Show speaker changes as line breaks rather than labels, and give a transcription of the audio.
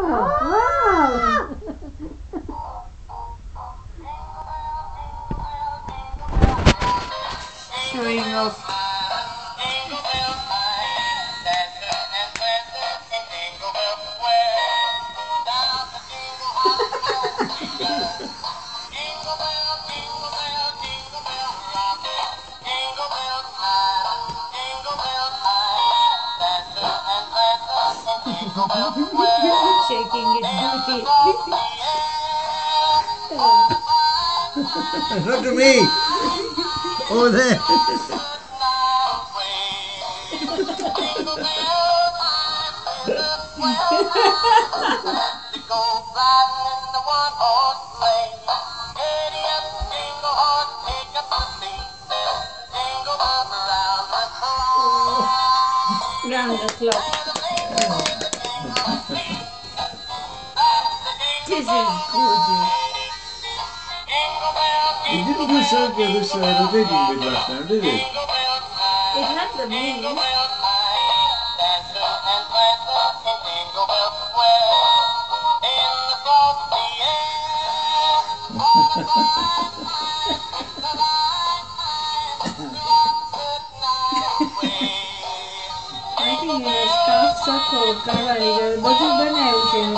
wow.
Showing off. Shaking its booty.
Look at me. Over there.
Round the clock. This is gorgeous.
It didn't do so the other side of it with last time, did it?
It had the meaning. I think A scarf સરખો કાઢવાની જરૂર બધું બનાવ્યું છે એને